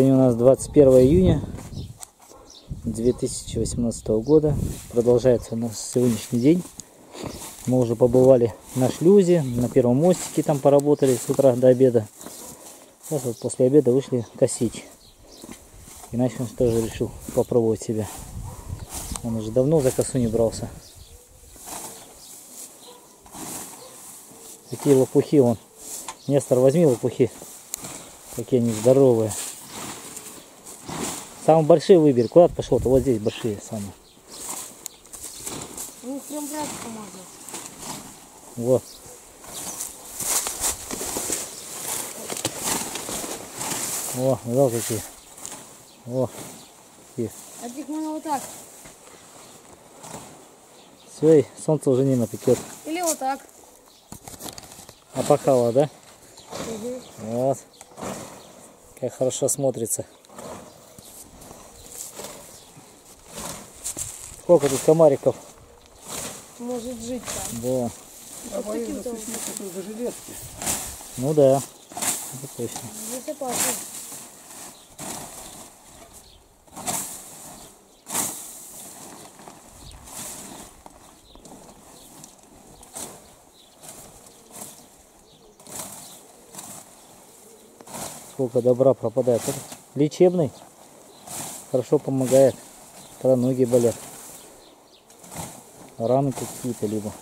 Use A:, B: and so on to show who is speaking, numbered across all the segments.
A: Сегодня у нас 21 июня 2018 года. Продолжается у нас сегодняшний день. Мы уже побывали на шлюзе, на первом мостике там поработали с утра до обеда. Сейчас вот после обеда вышли косить. Иначе он тоже решил попробовать себя. Он уже давно за косу не брался. Какие лопухи он. Нестор, возьми лопухи. Какие они здоровые. Самые большие выбери. Куда ты пошел-то? Вот здесь большие самые.
B: У них прям брать можно.
A: Вот. О, видал какие. О, какие.
B: А их можно вот так.
A: Все, и солнце уже не напекет.
B: Или вот так.
A: Опахало, да?
B: Угу.
A: Вот. Как хорошо смотрится. Сколько тут комариков?
B: Может жить там.
A: Да.
B: Вот таким то
C: за жилетки.
A: Ну да. Это точно.
B: Здесь опасно.
A: Сколько добра пропадает. Это лечебный. Хорошо помогает, когда ноги болят. Раны какие-то либо.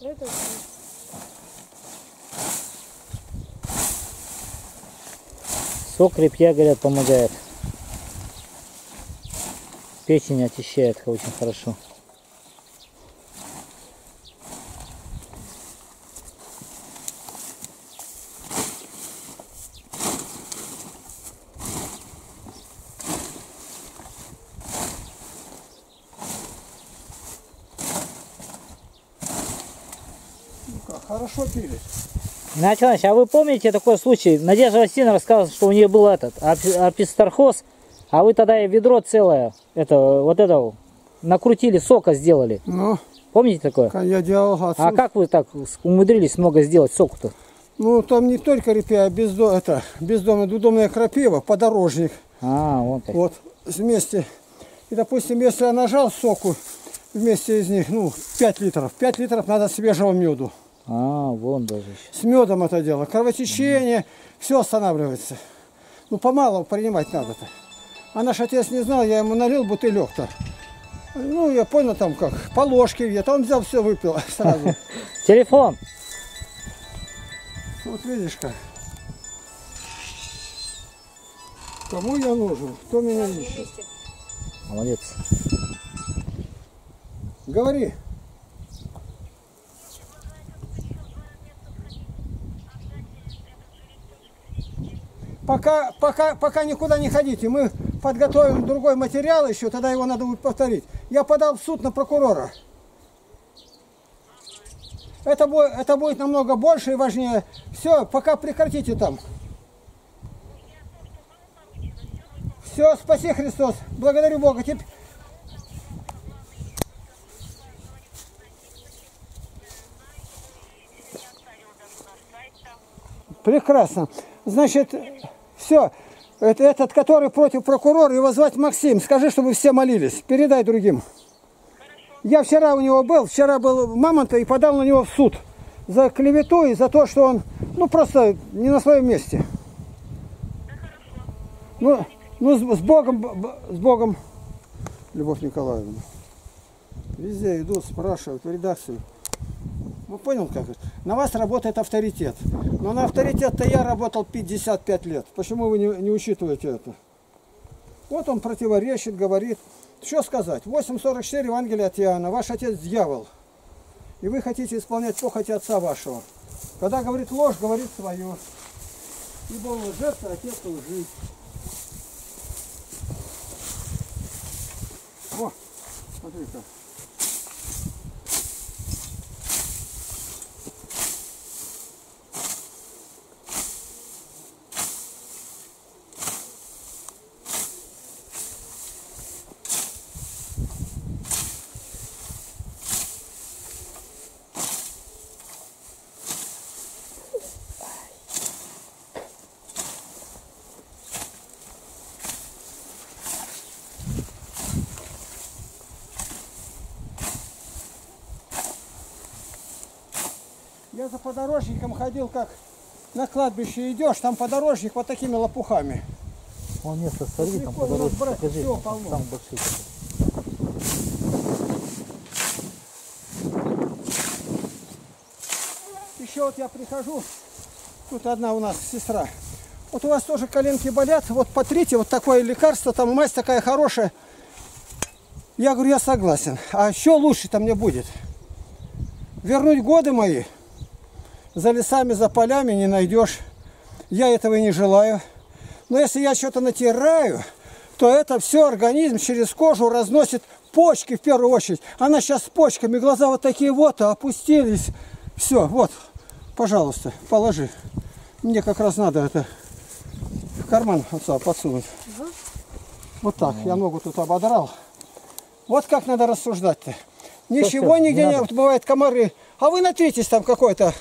B: Это
A: Сок репья, говорят, помогает. Печень очищает очень хорошо.
C: Ну как, хорошо
A: Иванович, а вы помните такой случай? Надежда Васильевна рассказывала, что у нее был этот апи- апистархоз, а вы тогда ей ведро целое, это вот это накрутили, сока сделали.
C: Ну,
A: Помните такое?
C: я делал отцу.
A: А как вы так умудрились много сделать соку-то?
C: Ну, там не только репья, а бездо... это, бездомная, двудомная крапива, подорожник.
A: А, вон как.
C: Вот, вместе. И, допустим, если я нажал соку, вместе из них, ну, 5 литров. 5 литров надо свежего меду.
A: А, вон даже.
C: С медом это дело. Кровотечение, все останавливается. Ну, помалу принимать надо-то. А наш отец не знал, я ему налил бутылек-то. Ну, я понял там как, по ложке где-то. Он взял все, выпил сразу.
A: Телефон.
C: Вот видишь как. Кому я нужен? Кто меня ищет?
A: Молодец.
C: Говори. Пока, пока, пока никуда не ходите. Мы подготовим другой материал еще, тогда его надо будет повторить. Я подал в суд на прокурора. Это будет, это будет намного больше и важнее. Все, пока прекратите там. Все, спаси Христос. Благодарю Бога. Теперь Прекрасно. Значит, все. Это, этот, который против прокурора, его звать Максим. Скажи, чтобы все молились. Передай другим. Я вчера у него был, вчера был Мамонта и подал на него в суд. За клевету и за то, что он, ну, просто не на своем месте. Ну, ну с, с Богом, с Богом, Любовь Николаевна. Везде идут, спрашивают, в редакцию. Ну, понял как это? На вас работает авторитет. Но на авторитет-то я работал 55 лет. Почему вы не, не учитываете это? Вот он противоречит, говорит. Что сказать? 8.44 Евангелие от Иоанна. Ваш отец дьявол. И вы хотите исполнять похоти отца вашего. Когда говорит ложь, говорит свое. Ибо лжец, а отец лжит. О, смотри как. за подорожником ходил, как на кладбище идешь, там подорожник вот такими лопухами.
A: Вон место смотри, там
C: Легко
A: по дороге,
C: разбрать,
A: покажи, там
C: полно.
A: самые большие.
C: Еще вот я прихожу, тут одна у нас сестра. Вот у вас тоже коленки болят, вот потрите, вот такое лекарство, там мазь такая хорошая. Я говорю, я согласен. А еще лучше-то мне будет. Вернуть годы мои. За лесами, за полями не найдешь. Я этого и не желаю. Но если я что-то натираю, то это все организм через кожу разносит почки в первую очередь. Она сейчас с почками, глаза вот такие вот, а опустились. Все, вот, пожалуйста, положи. Мне как раз надо это в карман отца подсунуть. Вот так, я ногу тут ободрал. Вот как надо рассуждать-то. Ничего
A: не
C: нигде не, вот бывает комары. А вы натритесь там какой-то.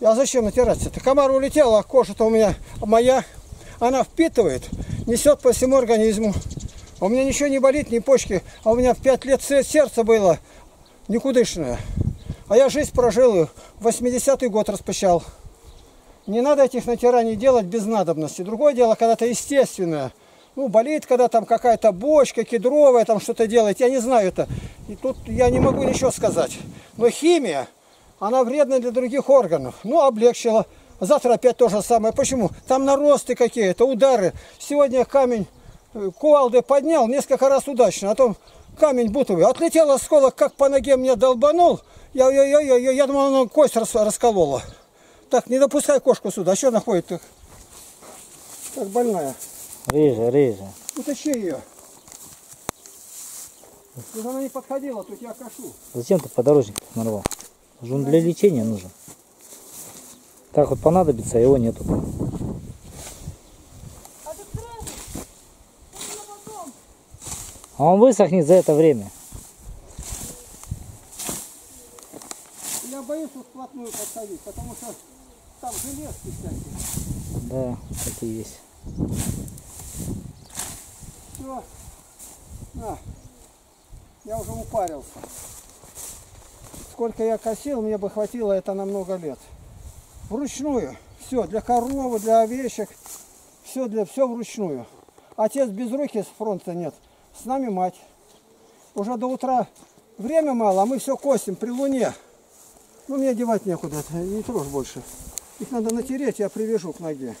C: А зачем натираться-то? Комар улетел, а кожа-то у меня моя. Она впитывает, несет по всему организму. А У меня ничего не болит, ни почки. А у меня в 5 лет се- сердце было никудышное. А я жизнь прожил, 80-й год распущал. Не надо этих натираний делать без надобности. Другое дело, когда это естественное. Ну, болит, когда там какая-то бочка кедровая, там что-то делает. Я не знаю это. И тут я не могу ничего сказать. Но химия, она вредна для других органов. Ну, облегчила. Завтра опять то же самое. Почему? Там наросты какие-то, удары. Сегодня камень э, кувалды поднял несколько раз удачно. А то камень бутовый. Отлетел осколок, как по ноге мне долбанул. Я, я, я, я, я, я думал, она кость рас- расколола. Так, не допускай кошку сюда. А что она ходит? Как, как больная.
A: Реже, реже.
C: Утащи ее. Чтобы она не подходила, тут я кашу.
A: Зачем ты подорожник нарвал? Же он для лечения нужен. Так вот понадобится, а его нету.
B: А
A: он высохнет за это время.
C: Я боюсь вот вплотную подходить, потому что там железки всякие.
A: Да, так и есть.
C: Все. На. Я уже упарился. Сколько я косил, мне бы хватило это на много лет. Вручную. Все, для коровы, для овечек. Все для все вручную. Отец без руки с фронта нет. С нами мать. Уже до утра время мало, а мы все косим при луне. Ну, мне девать некуда, не трожь больше. Их надо натереть, я привяжу к ноге.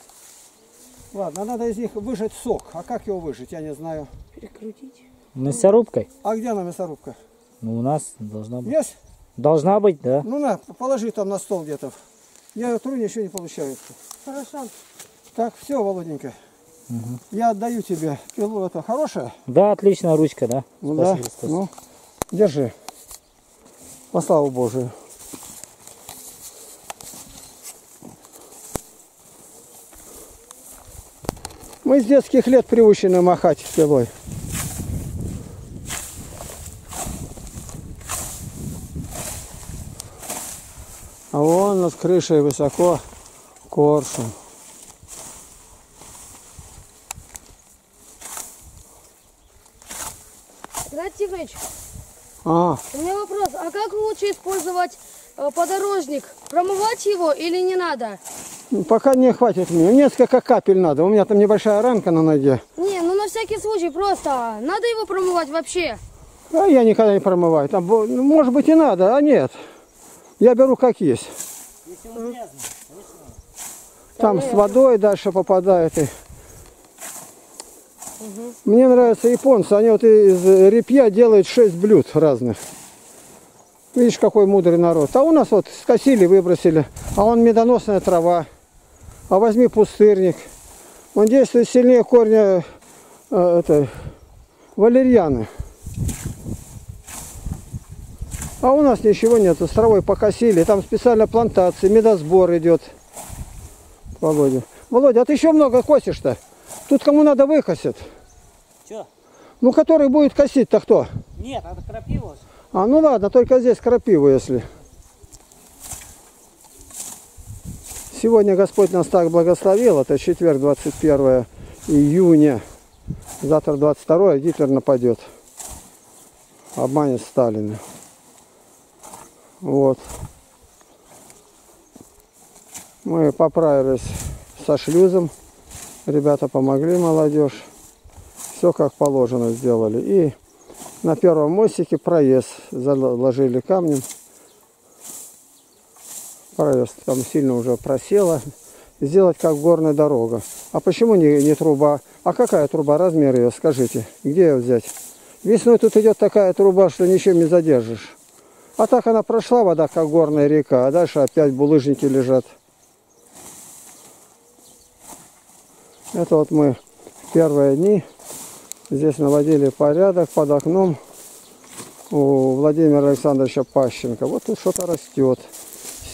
C: Ладно, надо из них выжать сок. А как его выжать, я не знаю.
B: Перекрутить.
A: Мясорубкой?
C: А где она мясорубка?
A: Ну, у нас должна быть.
C: Есть?
A: Должна быть, да.
C: Ну на, положи там на стол где-то. Я ее тру, ничего не получается.
B: Хорошо.
C: Так, все, Володенька. Я отдаю тебе пилу. Это хорошая?
A: Да, отличная ручка, да.
C: Ну
A: Спасибо,
C: да. Ну, держи. По славу Божию. Мы с детских лет приучены махать пилой. Вон над крышей высоко коршун.
B: Игнат Тихонович,
C: А,
B: у меня вопрос. А как лучше использовать э, подорожник? Промывать его или не надо?
C: ну, пока не хватит мне. Несколько капель надо. У меня там небольшая ранка на ноге.
B: Не, ну на всякий случай просто. Надо его промывать вообще?
C: А я никогда не промываю. Там, ну, может быть и надо, а нет. Я беру как есть. Там с водой дальше попадает. И... Мне нравятся японцы. Они вот из репья делают 6 блюд разных. Видишь, какой мудрый народ. А у нас вот скосили, выбросили. А он медоносная трава. А возьми пустырник. Он действует сильнее корня э, это, валерьяны. А у нас ничего нет, с травой покосили, там специально плантации, медосбор идет. Володя. Володя, а ты еще много косишь-то? Тут кому надо выкосит.
A: Че?
C: Ну, который будет косить-то кто?
A: Нет, это крапива.
C: А, ну ладно, только здесь крапиву, если. Сегодня Господь нас так благословил, это четверг, 21 июня. Завтра 22 Гитлер нападет. Обманет Сталина. Вот. Мы поправились со шлюзом. Ребята помогли, молодежь. Все как положено сделали. И на первом мостике проезд заложили камнем. Проезд там сильно уже просело. Сделать как горная дорога. А почему не, не труба? А какая труба? Размер ее, скажите. Где ее взять? Весной тут идет такая труба, что ничем не задержишь. А так она прошла, вода как горная река, а дальше опять булыжники лежат. Это вот мы первые дни здесь наводили порядок под окном у Владимира Александровича Пащенко. Вот тут что-то растет.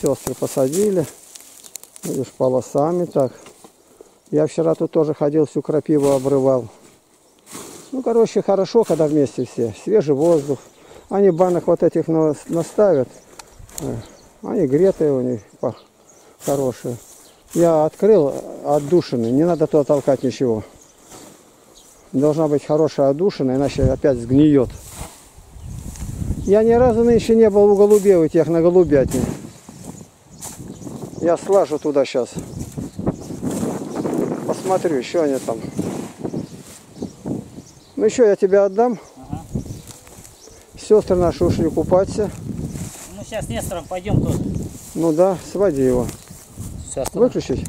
C: Сестры посадили. Видишь, полосами так. Я вчера тут тоже ходил, всю крапиву обрывал. Ну, короче, хорошо, когда вместе все. Свежий воздух. Они банок вот этих на- наставят. Э, Они гретые у них хорошие. Я открыл отдушины, не надо туда толкать ничего. Должна быть хорошая отдушина, иначе опять сгниет. Я ни разу нынче не был у голубей, у тех на голубятне. Я слажу туда сейчас. Посмотрю, еще они там. Ну еще я тебе отдам. Сестры наши ушли купаться.
A: Ну сейчас с Нестором пойдем тоже.
C: Ну да, своди его.
A: Сейчас
C: Выключить?